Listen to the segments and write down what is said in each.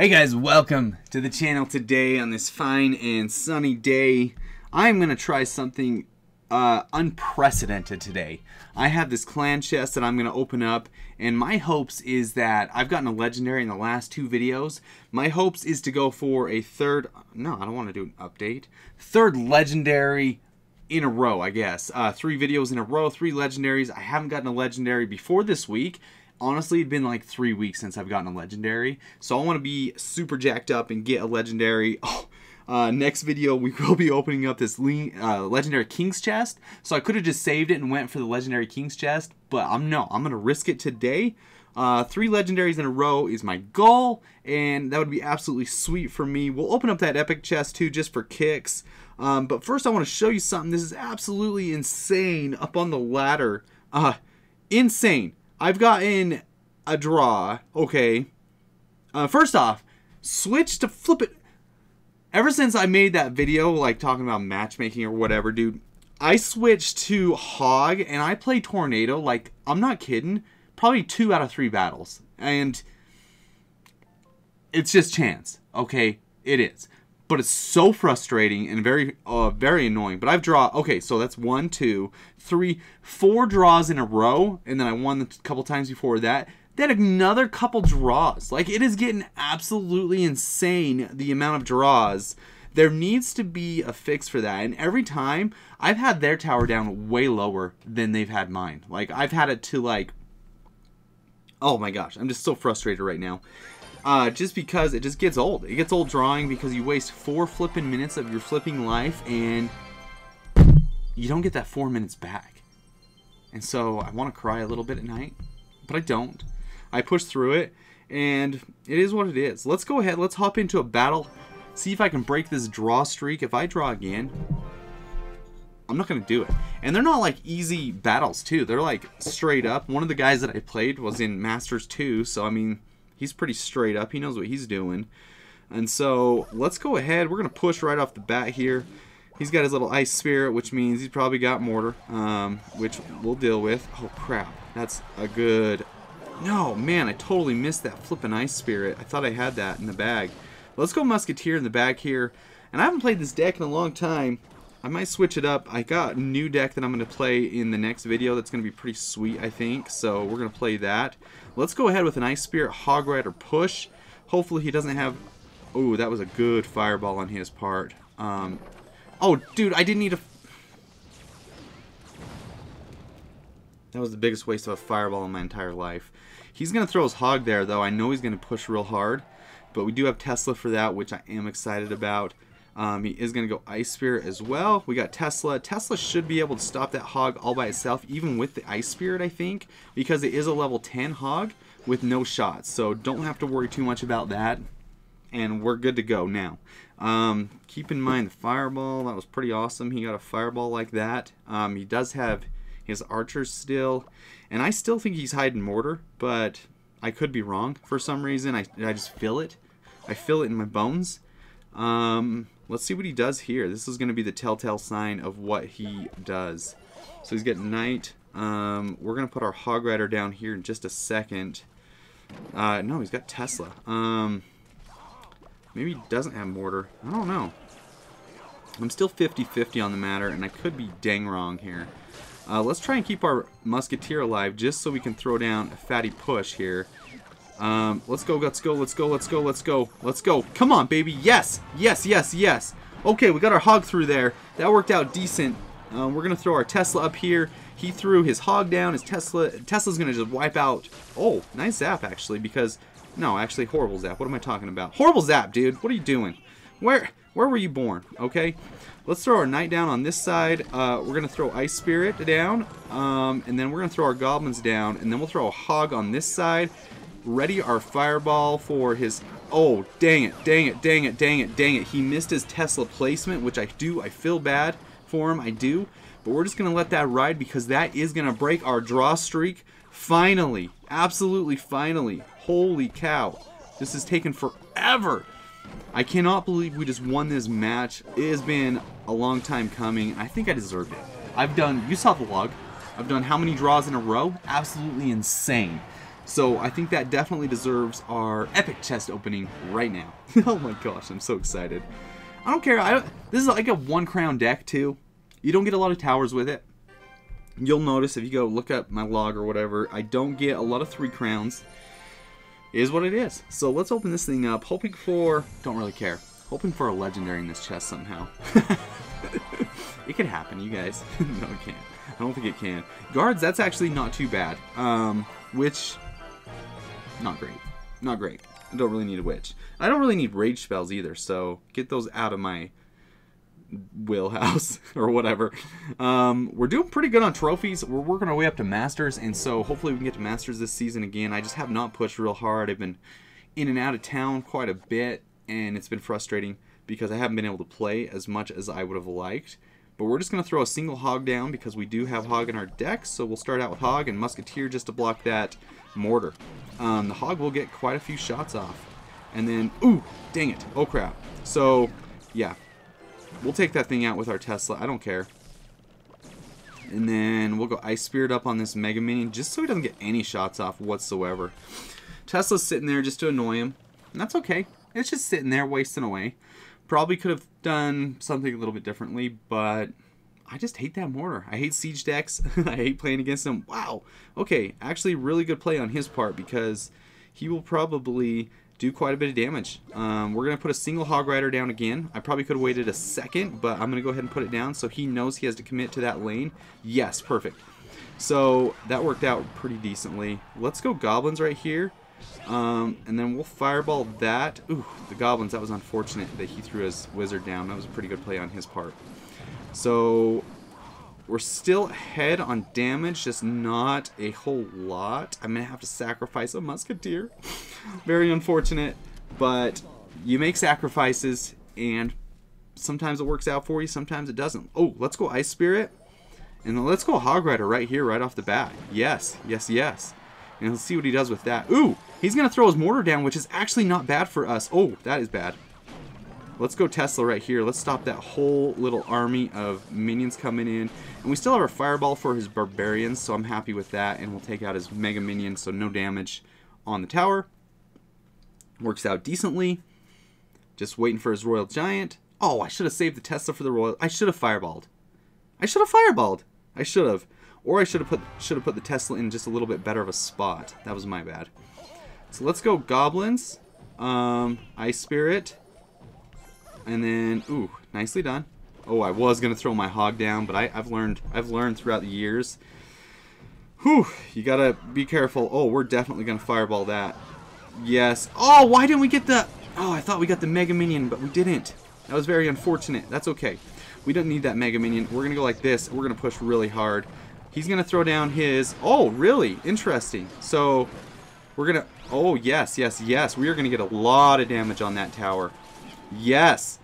Hey guys, welcome to the channel today on this fine and sunny day. I'm going to try something uh, unprecedented today. I have this clan chest that I'm going to open up and my hopes is that I've gotten a legendary in the last two videos. My hopes is to go for a third, no I don't want to do an update, third legendary in a row I guess. Uh, three videos in a row, three legendaries. I haven't gotten a legendary before this week honestly it's been like three weeks since I've gotten a legendary. So I want to be super jacked up and get a legendary. Oh, uh, next video we will be opening up this le uh, legendary king's chest. So I could have just saved it and went for the legendary king's chest, but I'm no, I'm gonna risk it today. Uh, three legendaries in a row is my goal, and that would be absolutely sweet for me. We'll open up that epic chest too, just for kicks. Um, but first, I want to show you something. This is absolutely insane up on the ladder. Uh, insane. I've gotten a draw. Okay. Uh, first off, switch to flip it. Ever since I made that video, like talking about matchmaking or whatever, dude, I switched to Hog and I play Tornado. Like, I'm not kidding. Probably two out of three battles. And it's just chance. Okay? It is but it's so frustrating and very uh, very annoying. But I've draw okay, so that's one, two, three, four draws in a row, and then I won a couple times before that. Then another couple draws. Like it is getting absolutely insane the amount of draws. There needs to be a fix for that. And every time I've had their tower down way lower than they've had mine. Like I've had it to like Oh my gosh, I'm just so frustrated right now uh, just because it just gets old. It gets old drawing because you waste four flipping minutes of your flipping life and you don't get that four minutes back. And so I want to cry a little bit at night, but I don't. I push through it and it is what it is. Let's go ahead. Let's hop into a battle. See if I can break this draw streak. If I draw again, I'm not going to do it. And they're not like easy battles too. They're like straight up. One of the guys that I played was in Masters 2, so I mean, He's pretty straight up. He knows what he's doing. And so let's go ahead. We're going to push right off the bat here. He's got his little ice spirit, which means he's probably got mortar, um, which we'll deal with. Oh, crap. That's a good... No, man, I totally missed that flipping ice spirit. I thought I had that in the bag. Let's go musketeer in the bag here. And I haven't played this deck in a long time. I might switch it up. I got a new deck that I'm going to play in the next video that's going to be pretty sweet, I think. So we're going to play that. Let's go ahead with an Ice Spirit Hog Rider push. Hopefully he doesn't have... Oh, that was a good fireball on his part. Um, oh, dude, I didn't need a... That was the biggest waste of a fireball in my entire life. He's going to throw his hog there, though. I know he's going to push real hard. But we do have Tesla for that, which I am excited about. Um, he is going to go Ice Spirit as well. We got Tesla. Tesla should be able to stop that Hog all by itself, even with the Ice Spirit, I think, because it is a level 10 Hog with no shots. So don't have to worry too much about that. And we're good to go now. Um, keep in mind the Fireball. That was pretty awesome. He got a Fireball like that. Um, he does have his Archers still. And I still think he's hiding Mortar, but I could be wrong for some reason. I, I just feel it. I feel it in my bones. Um, Let's see what he does here. This is going to be the telltale sign of what he does. So he's getting Knight. Um, we're going to put our Hog Rider down here in just a second. Uh, no, he's got Tesla. Um, maybe he doesn't have Mortar. I don't know. I'm still 50-50 on the matter, and I could be dang wrong here. Uh, let's try and keep our Musketeer alive just so we can throw down a fatty push here. Um, let's go, let's go, let's go, let's go, let's go, let's go. Come on, baby. Yes, yes, yes, yes. Okay, we got our hog through there. That worked out decent. Um, we're going to throw our Tesla up here. He threw his hog down. His Tesla, Tesla's going to just wipe out. Oh, nice zap, actually, because... No, actually, horrible zap. What am I talking about? Horrible zap, dude. What are you doing? Where where were you born? Okay. Let's throw our knight down on this side. Uh, we're going to throw Ice Spirit down. Um, and then we're going to throw our goblins down. And then we'll throw a hog on this side ready our fireball for his... Oh, dang it, dang it, dang it, dang it, dang it. He missed his Tesla placement, which I do. I feel bad for him. I do. But we're just going to let that ride because that is going to break our draw streak. Finally. Absolutely finally. Holy cow. This has taken forever. I cannot believe we just won this match. It has been a long time coming. I think I deserved it. I've done, you saw the log. I've done how many draws in a row? Absolutely insane. So I think that definitely deserves our epic chest opening right now. oh my gosh, I'm so excited. I don't care. I don't, this is like a one crown deck too. You don't get a lot of towers with it. You'll notice if you go look up my log or whatever, I don't get a lot of three crowns. It is what it is. So let's open this thing up, hoping for, don't really care, hoping for a legendary in this chest somehow. it could happen, you guys. no, it can't. I don't think it can. Guards, that's actually not too bad. Um, which, not great. Not great. I don't really need a witch. I don't really need rage spells either, so get those out of my wheelhouse or whatever. Um, we're doing pretty good on trophies. We're working our way up to masters, and so hopefully we can get to masters this season again. I just have not pushed real hard. I've been in and out of town quite a bit, and it's been frustrating because I haven't been able to play as much as I would have liked. But we're just going to throw a single hog down because we do have hog in our deck. So we'll start out with hog and musketeer just to block that mortar. Um, the hog will get quite a few shots off. And then, ooh, dang it. Oh crap. So, yeah, We'll take that thing out with our Tesla. I don't care. And then we'll go Ice Spirit up on this Mega Minion just so he doesn't get any shots off whatsoever. Tesla's sitting there just to annoy him. And that's okay. It's just sitting there wasting away. Probably could have done something a little bit differently, but I just hate that mortar. I hate siege decks. I hate playing against them. Wow. Okay, actually really good play on his part because he will probably do quite a bit of damage. Um, we're going to put a single Hog Rider down again. I probably could have waited a second, but I'm going to go ahead and put it down so he knows he has to commit to that lane. Yes, perfect. So that worked out pretty decently. Let's go Goblins right here. Um, and then we'll fireball that. Ooh, the Goblins, that was unfortunate that he threw his Wizard down. That was a pretty good play on his part. So we're still ahead on damage, just not a whole lot. I'm going to have to sacrifice a Musketeer. Very unfortunate, but you make sacrifices, and sometimes it works out for you, sometimes it doesn't. Oh, let's go Ice Spirit, and let's go Hog Rider right here, right off the bat. Yes, yes, yes. And let's see what he does with that. Ooh, he's going to throw his mortar down, which is actually not bad for us. Oh, that is bad. Let's go Tesla right here. Let's stop that whole little army of minions coming in. And we still have our Fireball for his Barbarians, so I'm happy with that. And we'll take out his Mega Minion, so no damage on the tower. Works out decently. Just waiting for his Royal Giant. Oh, I should have saved the Tesla for the Royal... I should have Fireballed. I should have Fireballed. I should have. Or I should have put should have put the Tesla in just a little bit better of a spot. That was my bad. So let's go Goblins. Um, Ice Spirit. And then, ooh, nicely done. Oh, I was gonna throw my hog down, but I, have learned I've learned throughout the years. Whew, you gotta be careful. Oh, we're definitely gonna fireball that. Yes. Oh, why didn't we get the? Oh, I thought we got the Mega Minion, but we didn't. That was very unfortunate. That's okay. We don't need that Mega Minion. We're gonna go like this. We're gonna push really hard. He's gonna throw down his. Oh, really? Interesting. So we're gonna. Oh, yes, yes, yes. We are gonna get a lot of damage on that tower. Yes.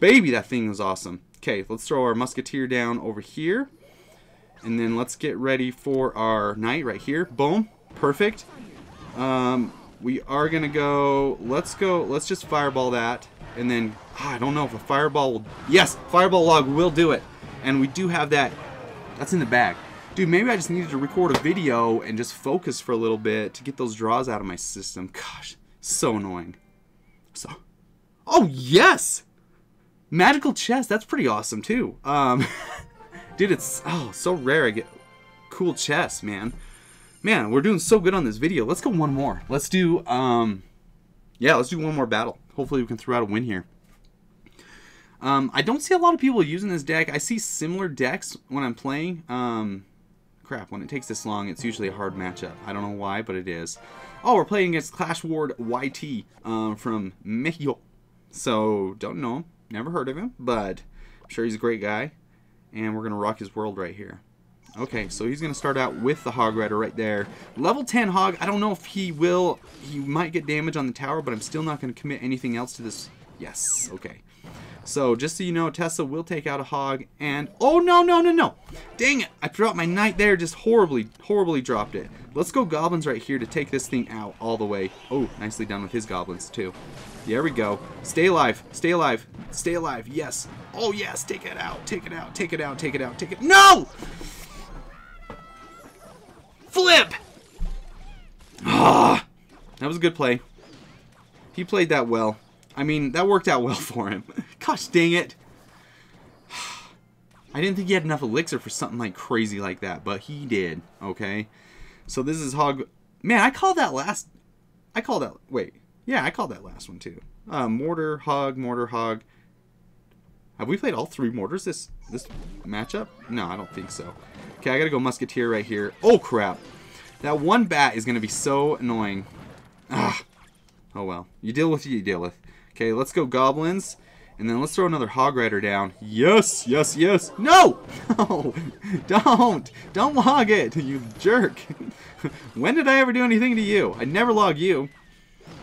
Baby, that thing was awesome. Okay, let's throw our musketeer down over here. And then let's get ready for our knight right here. Boom. Perfect. Um, we are going to go... Let's go... Let's just fireball that. And then... Oh, I don't know if a fireball will... Yes! Fireball log will do it. And we do have that... That's in the bag. Dude, maybe I just needed to record a video and just focus for a little bit to get those draws out of my system. Gosh, so annoying. So... Oh, yes! Magical chest, that's pretty awesome too. Um, dude, it's oh so rare I get cool chests, man. Man, we're doing so good on this video. Let's go one more. Let's do um, yeah, let's do one more battle. Hopefully we can throw out a win here. Um, I don't see a lot of people using this deck. I see similar decks when I'm playing. Um, crap, when it takes this long, it's usually a hard matchup. I don't know why, but it is. Oh, we're playing against Clash Ward YT um, from Mexico. So, don't know him. Never heard of him, but I'm sure he's a great guy. And we're going to rock his world right here. Okay, so he's going to start out with the Hog Rider right there. Level 10 Hog, I don't know if he will. He might get damage on the tower, but I'm still not going to commit anything else to this. Yes, okay. So, just so you know, Tesla will take out a hog, and... Oh, no, no, no, no! Dang it! I dropped my knight there, just horribly, horribly dropped it. Let's go goblins right here to take this thing out all the way. Oh, nicely done with his goblins, too. There we go. Stay alive. Stay alive. Stay alive. Yes. Oh, yes. Take it out. Take it out. Take it out. Take it out. Take it... No! Flip! Ah, that was a good play. He played that well. I mean, that worked out well for him. Gosh dang it. I didn't think he had enough elixir for something like crazy like that, but he did, okay? So this is Hog... Man, I called that last... I called that... Wait. Yeah, I called that last one too. Uh, mortar, Hog, Mortar, Hog. Have we played all three Mortars this, this matchup? No, I don't think so. Okay, I gotta go Musketeer right here. Oh, crap. That one bat is gonna be so annoying. Ah. Oh, well. You deal with it, you deal with. Okay, let's go Goblins. And then let's throw another Hog Rider down. Yes, yes, yes. No! No! Don't! Don't log it, you jerk. when did I ever do anything to you? I never log you.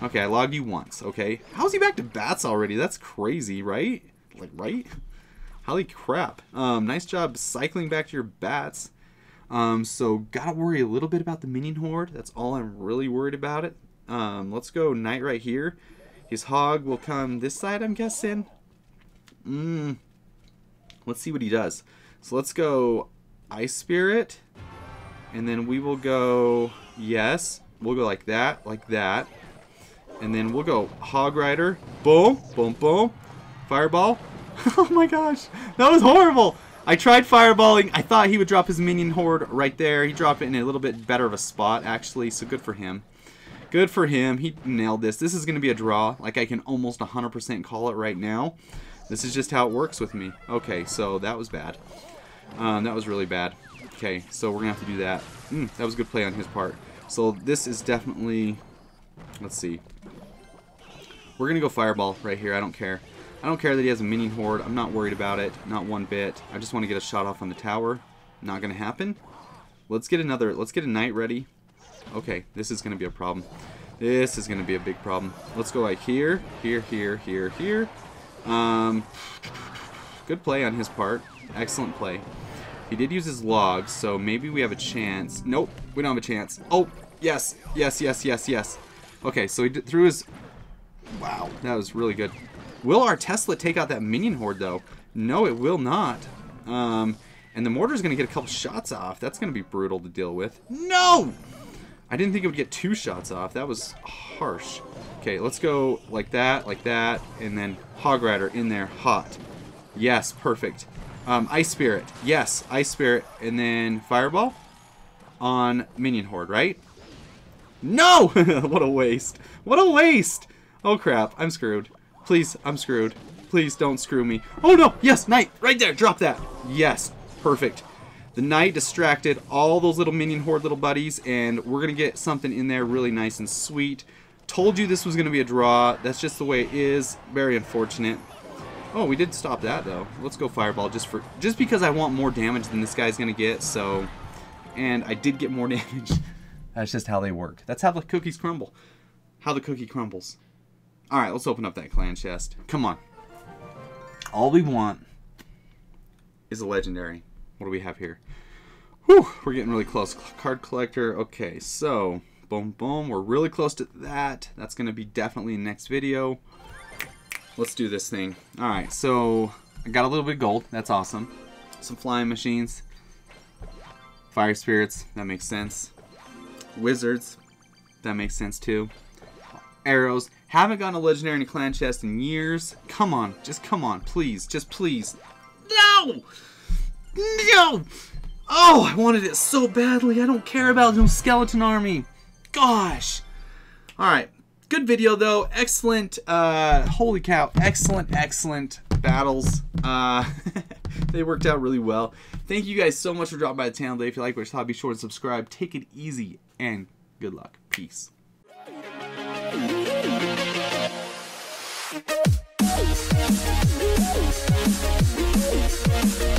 Okay, I logged you once, okay? How's he back to bats already? That's crazy, right? Like, right? Holy crap. Um, nice job cycling back to your bats. Um, so, gotta worry a little bit about the minion horde. That's all I'm really worried about it. Um, let's go knight right here. His hog will come this side, I'm guessing. Mmm. Let's see what he does. So let's go Ice Spirit. And then we will go, yes. We'll go like that, like that. And then we'll go Hog Rider. Boom, boom, boom. Fireball. oh my gosh. That was horrible. I tried fireballing. I thought he would drop his minion horde right there. He dropped it in a little bit better of a spot, actually. So good for him. Good for him. He nailed this. This is going to be a draw. Like, I can almost 100% call it right now. This is just how it works with me. Okay, so that was bad. Um, that was really bad. Okay, so we're going to have to do that. Mm, that was a good play on his part. So this is definitely... Let's see. We're going to go Fireball right here. I don't care. I don't care that he has a minion horde. I'm not worried about it. Not one bit. I just want to get a shot off on the tower. Not going to happen. Let's get another... Let's get a knight ready. Okay, this is going to be a problem. This is going to be a big problem. Let's go like here, here, here, here, here. Um, good play on his part. Excellent play. He did use his logs, so maybe we have a chance. Nope, we don't have a chance. Oh, yes, yes, yes, yes, yes. Okay, so he threw his... Wow, that was really good. Will our Tesla take out that minion horde, though? No, it will not. Um, and the mortar's going to get a couple shots off. That's going to be brutal to deal with. No! I didn't think it would get two shots off. That was harsh. Okay, let's go like that, like that, and then Hog Rider in there, hot. Yes, perfect. Um, Ice Spirit, yes, Ice Spirit, and then Fireball on Minion Horde, right? No! what a waste. What a waste! Oh crap, I'm screwed. Please, I'm screwed. Please don't screw me. Oh no! Yes, Knight! Right there! Drop that! Yes, perfect. The knight distracted all those little minion horde little buddies, and we're going to get something in there really nice and sweet. Told you this was going to be a draw. That's just the way it is. Very unfortunate. Oh, we did stop that, though. Let's go Fireball just for just because I want more damage than this guy's going to get, so... And I did get more damage. That's just how they work. That's how the cookies crumble. How the cookie crumbles. Alright, let's open up that clan chest. Come on. All we want is a legendary. What do we have here? Whew, we're getting really close. Card collector. Okay, so boom, boom. We're really close to that. That's going to be definitely next video. Let's do this thing. All right, so I got a little bit of gold. That's awesome. Some flying machines. Fire spirits. That makes sense. Wizards. That makes sense too. Arrows. Haven't gotten a legendary in a clan chest in years. Come on. Just come on. Please. Just please. No! No! Oh, I wanted it so badly. I don't care about no skeleton army. Gosh. Alright. Good video, though. Excellent. Uh, holy cow. Excellent, excellent battles. Uh, they worked out really well. Thank you guys so much for dropping by the channel today. If you like what you saw, be sure to subscribe. Take it easy, and good luck. Peace. We'll be right back.